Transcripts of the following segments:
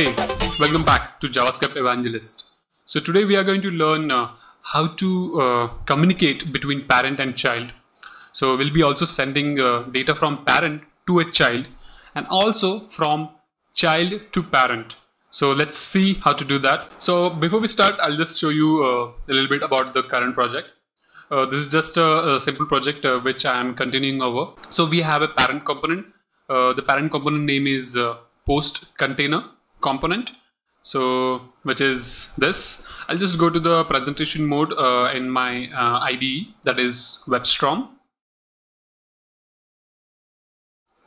Hey, welcome back to JavaScript Evangelist. So today we are going to learn uh, how to uh, communicate between parent and child. So we'll be also sending uh, data from parent to a child and also from child to parent. So let's see how to do that. So before we start, I'll just show you uh, a little bit about the current project. Uh, this is just a, a simple project uh, which I am continuing over. So we have a parent component. the parent component name is post container component. So which is this. I'll just go to the presentation mode uh, in my uh, IDE that is WebStorm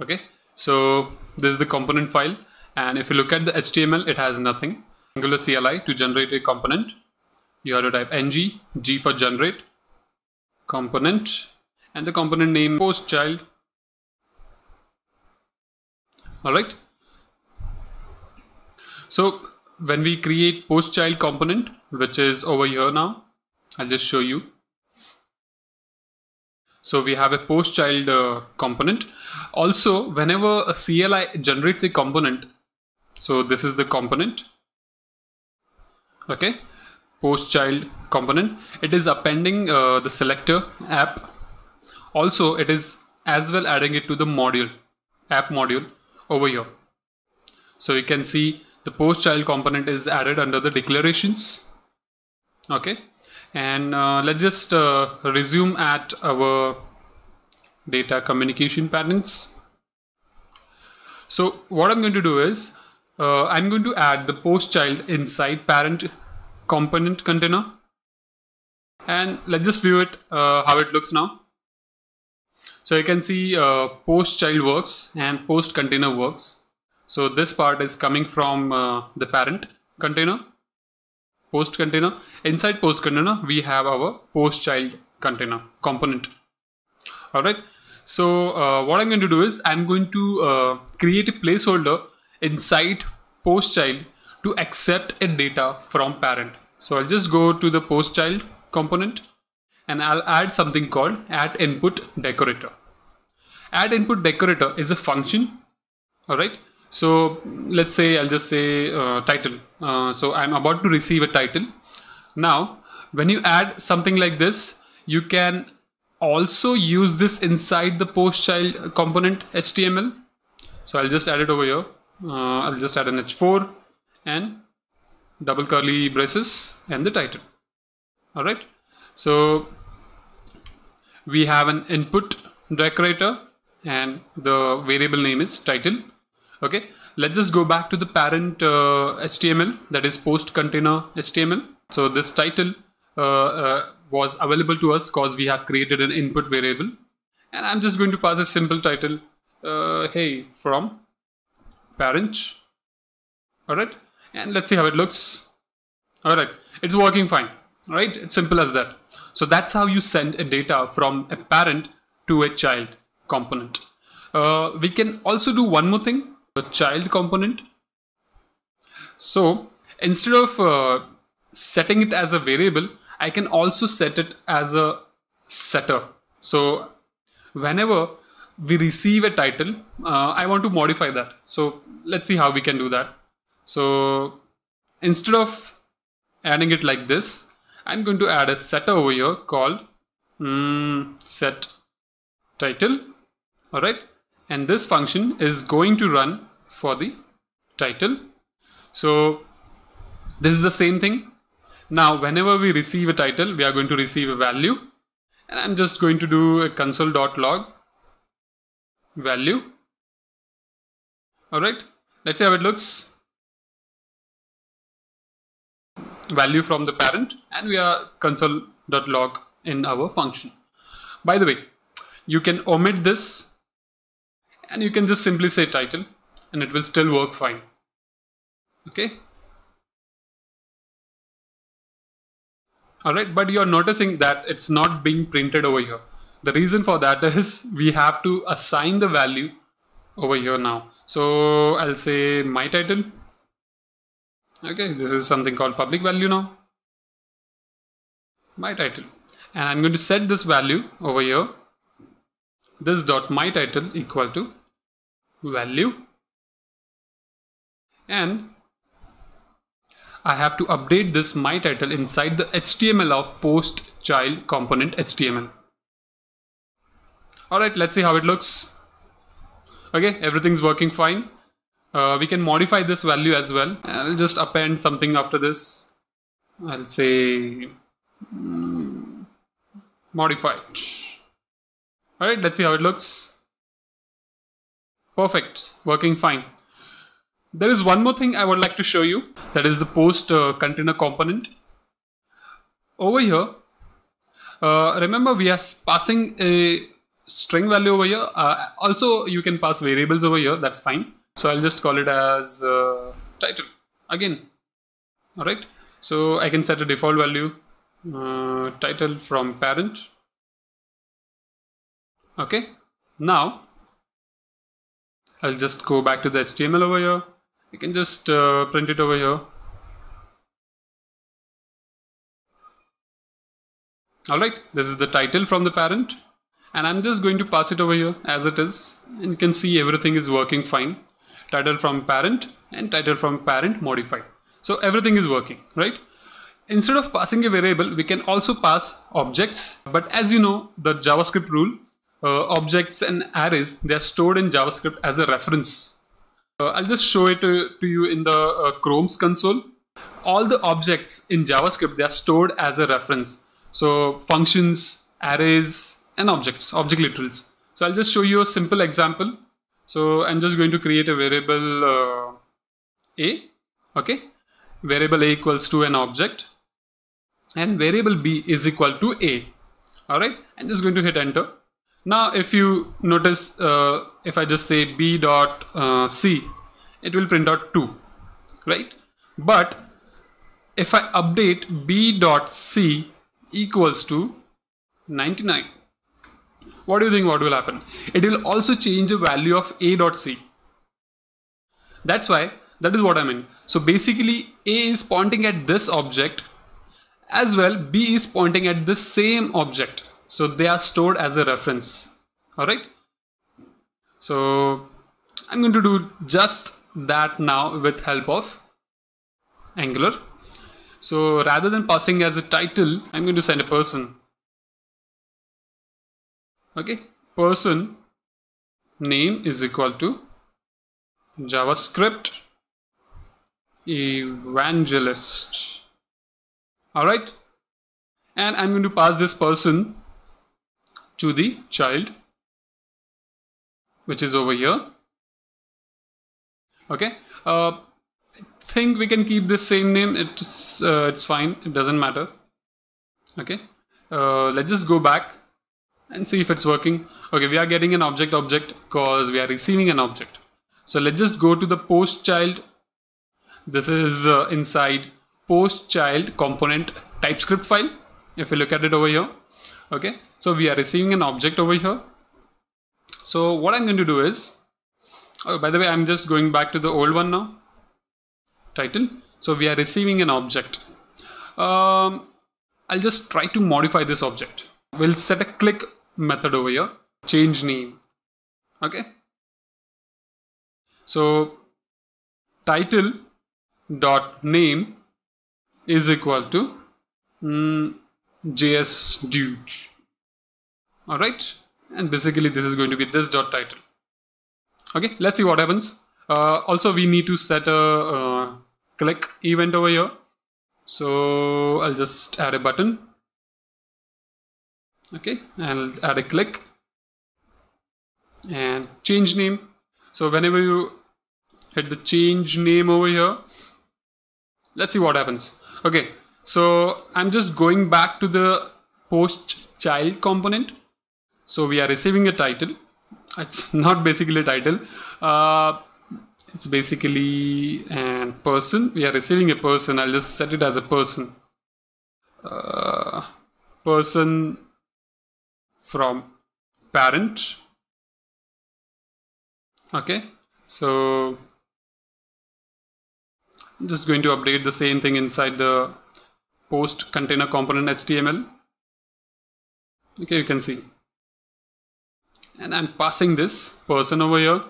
okay. So this is the component file. And if you look at the HTML it has nothing. Angular CLI to generate a component. You have to type ng g for generate component. And the component name post child. All right so when we create post child component, which is over here now, I'll just show you. So we have a post child uh, component. Also, whenever a CLI generates a component, so this is the component. Okay, post child component. It is appending uh, the selector app. Also, it is as well adding it to the module app module over here. So you can see the post child component is added under the declarations. Okay. And uh, let's just uh, resume at our data communication patterns. So what I'm going to do is uh, I'm going to add the post child inside parent component container. And let's just view it uh, how it looks now. So you can see uh, post child works and post container works so this part is coming from uh, the parent container, post container. Inside post container, we have our post child container component. All right. So uh, what I'm going to do is I'm going to uh, create a placeholder inside post child to accept a data from parent. So I'll just go to the post child component and I'll add something called add input decorator. Add input decorator is a function. All right so let's say I'll just say uh, title. Uh, so I'm about to receive a title. Now, when you add something like this, you can also use this inside the post child component HTML. So I'll just add it over here. Uh, I'll just add an h4 and double curly braces and the title. All right. So we have an input decorator and the variable name is title okay? Let's just go back to the parent uh, HTML that is post container HTML so this title uh, uh, was available to us because we have created an input variable. And I'm just going to pass a simple title uh, hey from parent. Alright? And let's see how it looks. Alright it's working fine. Right it's simple as that. So that's how you send a data from a parent to a child component. Uh, we can also do one more thing a child component. So instead of uh, setting it as a variable, I can also set it as a setter. So whenever we receive a title, uh, I want to modify that. So let's see how we can do that. So instead of adding it like this, I'm going to add a setter over here called mm, set title. All right and this function is going to run for the title. So this is the same thing. Now whenever we receive a title we are going to receive a value. And I'm just going to do a console.log value. Alright let's see how it looks. Value from the parent. And we are console.log in our function. By the way you can omit this and you can just simply say title and it will still work fine. Okay? Alright but you're noticing that it's not being printed over here. The reason for that is we have to assign the value over here now. So I'll say my title. Okay this is something called public value now. My title. And I'm going to set this value over here this dot my title equal to value and I have to update this my title inside the HTML of post child component HTML. Alright, let's see how it looks. Okay, everything's working fine. Uh, we can modify this value as well. I'll just append something after this. I'll say mm, modified. Alright, let's see how it looks. Perfect, working fine. There is one more thing I would like to show you. That is the post uh, container component. Over here, uh, remember we are passing a string value over here. Uh, also, you can pass variables over here. That's fine. So I'll just call it as uh, title again. All right. So I can set a default value uh, title from parent. Okay. Now I'll just go back to the HTML over here. You can just uh, print it over here. Alright this is the title from the parent. And I'm just going to pass it over here as it is. And you can see everything is working fine. Title from parent and title from parent modified. So everything is working right? Instead of passing a variable we can also pass objects. But as you know the javascript rule uh, objects and arrays they are stored in javascript as a reference uh, I'll just show it to, to you in the uh, Chrome's console. All the objects in JavaScript, they are stored as a reference. So functions, arrays, and objects, object literals. So I'll just show you a simple example. So I'm just going to create a variable uh, a, okay? Variable a equals to an object and variable b is equal to a. All right, I'm just going to hit enter. Now, if you notice, uh, if I just say b dot uh, c, it will print out 2, right? But if I update b dot c equals to 99, what do you think what will happen? It will also change the value of a dot c. That's why, that is what I mean. So basically, a is pointing at this object as well, b is pointing at the same object so they are stored as a reference. All right so i'm going to do just that now with help of angular. So rather than passing as a title i'm going to send a person. Okay? Person name is equal to javascript evangelist. All right and i'm going to pass this person to the child which is over here. Okay. Uh, I think we can keep this same name. It's uh, it's fine. It doesn't matter. Okay. Uh, let's just go back and see if it's working. Okay we are getting an object object because we are receiving an object. So let's just go to the post child. This is uh, inside post child component typescript file. If you look at it over here okay so we are receiving an object over here. So what I'm going to do is oh, by the way I'm just going back to the old one now. Title so we are receiving an object. Um, I'll just try to modify this object. We'll set a click method over here. Change name. Okay. So title dot name is equal to mm, JS dude. Alright, and basically this is going to be this dot title. Okay, let's see what happens. Uh, also, we need to set a uh, click event over here. So I'll just add a button. Okay, and I'll add a click and change name. So whenever you hit the change name over here, let's see what happens. Okay, so I'm just going back to the post child component. So we are receiving a title. It's not basically a title. Uh, it's basically a person. We are receiving a person. I'll just set it as a person. Uh, person from parent. Okay. So I'm just going to update the same thing inside the post container component HTML. Okay, you can see. And I'm passing this person over here.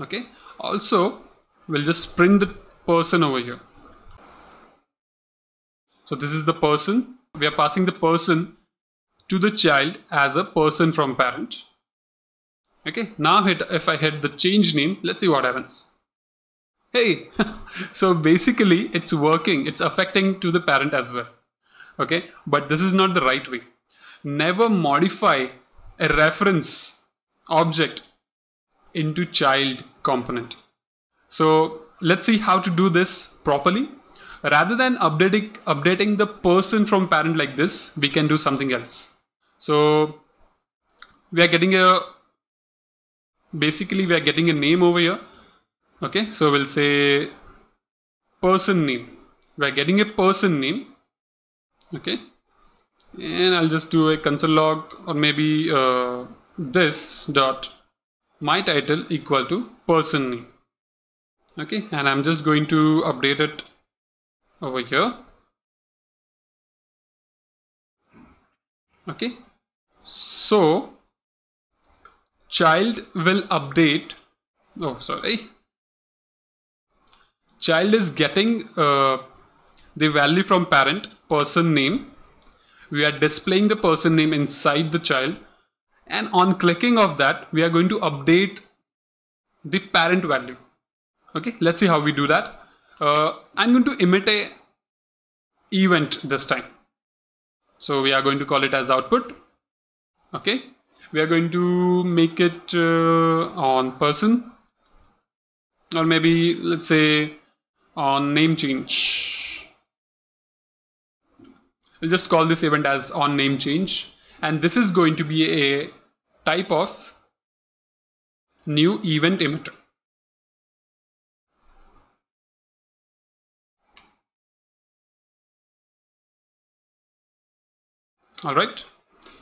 Okay. Also, we'll just print the person over here. So this is the person. We are passing the person to the child as a person from parent. Okay, now hit, if I hit the change name, let's see what happens. Hey, so basically it's working, it's affecting to the parent as well. Okay, but this is not the right way. Never modify a reference object into child component. So let's see how to do this properly. Rather than updating, updating the person from parent like this, we can do something else. So we are getting a, basically we are getting a name over here. Okay, so we'll say person name. We are getting a person name. Okay, and I'll just do a console log or maybe uh, this dot my title equal to person name okay and I'm just going to update it over here okay so child will update oh sorry child is getting uh, the value from parent person name. We are displaying the person name inside the child. And on clicking of that we are going to update the parent value. Okay let's see how we do that. Uh, I'm going to emit a event this time. So we are going to call it as output. Okay we are going to make it uh, on person. Or maybe let's say on name change we'll just call this event as on name change and this is going to be a type of new event emitter. All right.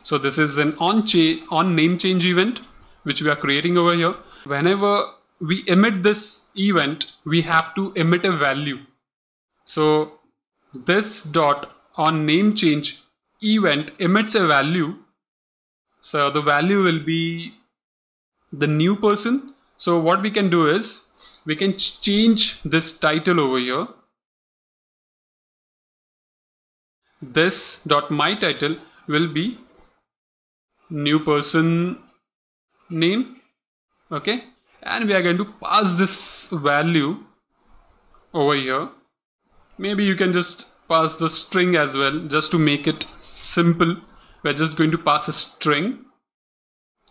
So this is an on, on name change event which we are creating over here. Whenever we emit this event, we have to emit a value. So this dot on name change event emits a value so the value will be the new person. So what we can do is we can change this title over here. This dot my title will be new person name. Okay. And we are going to pass this value over here. Maybe you can just pass the string as well just to make it simple. We're just going to pass a string.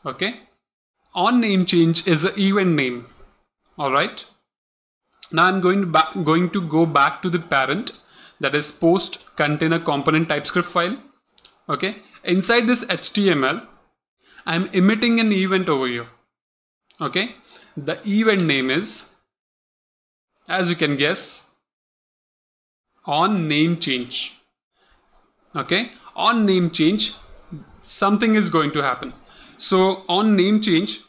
Okay. On name change is an event name. All right. Now i'm going back, going to go back to the parent that is post container component typescript file. Okay. Inside this html i'm emitting an event over here okay the event name is as you can guess on name change okay on name change something is going to happen. So on name change,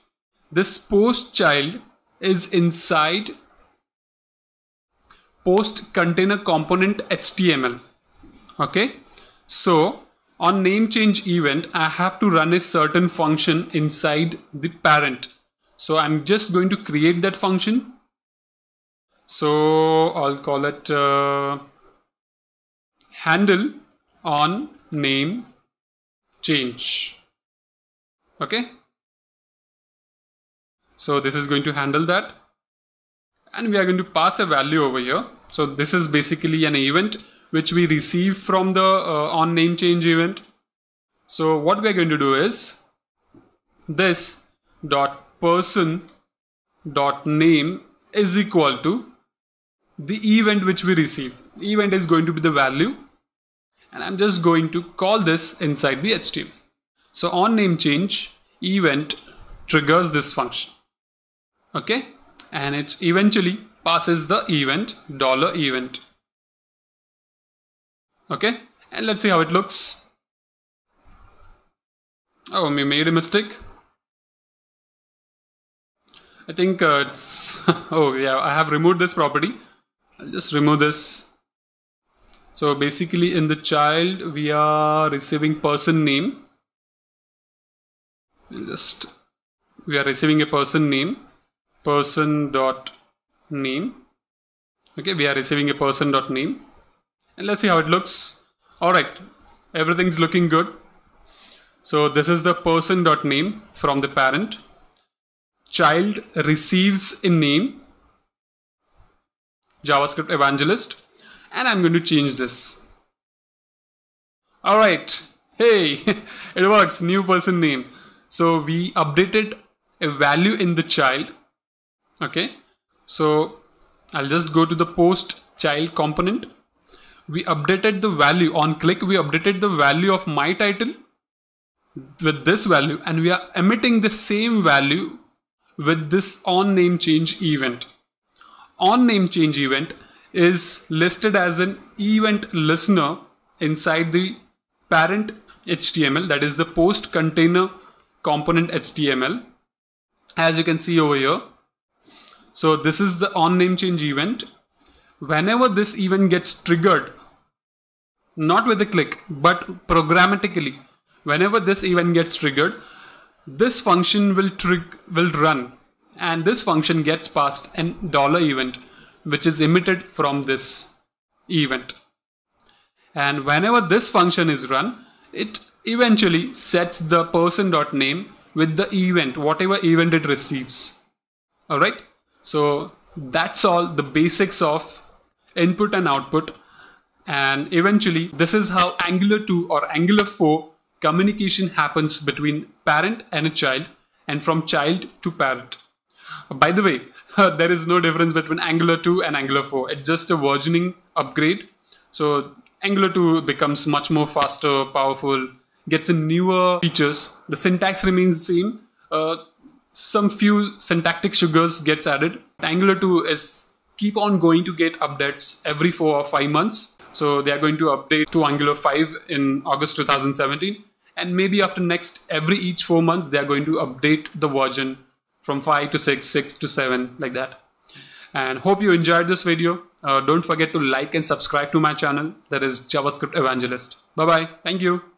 this post child is inside post container component HTML. Okay. So on name change event, I have to run a certain function inside the parent. So I'm just going to create that function. So I'll call it uh, handle on name change. Okay? So this is going to handle that. And we are going to pass a value over here. So this is basically an event which we receive from the uh, on name change event. So what we are going to do is this dot person dot name is equal to the event which we receive event is going to be the value and I'm just going to call this inside the HTML. So on name change event triggers this function. Okay, and it eventually passes the event dollar event. Okay, and let's see how it looks. Oh, we made a mistake. I think uh, it's oh yeah I have removed this property. I'll just remove this. So basically in the child we are receiving person name. Just we are receiving a person name person dot name. Okay we are receiving a person dot name. And let's see how it looks. All right everything's looking good. So this is the person dot name from the parent child receives a name javascript evangelist and i'm going to change this. All right. Hey it works. New person name. So we updated a value in the child. Okay. So I'll just go to the post child component. We updated the value. On click we updated the value of my title with this value and we are emitting the same value with this on name change event on name change event is listed as an event listener inside the parent HTML that is the post container component HTML as you can see over here so this is the on name change event. Whenever this event gets triggered, not with a click, but programmatically, whenever this event gets triggered, this function will trig will run and this function gets passed an dollar event which is emitted from this event. And whenever this function is run, it eventually sets the person.name with the event, whatever event it receives. Alright. So that's all the basics of input and output. And eventually, this is how Angular 2 or Angular 4 communication happens between parent and a child and from child to parent. By the way, there is no difference between Angular 2 and Angular 4. It's just a versioning upgrade. So Angular 2 becomes much more faster, powerful, gets in newer features. The syntax remains the same. Uh, some few syntactic sugars gets added. Angular 2 is keep on going to get updates every four or five months. So they are going to update to Angular 5 in August 2017. And maybe after next, every each four months, they are going to update the version from 5 to 6, 6 to 7, like that. And hope you enjoyed this video. Uh, don't forget to like and subscribe to my channel. That is JavaScript Evangelist. Bye bye. Thank you.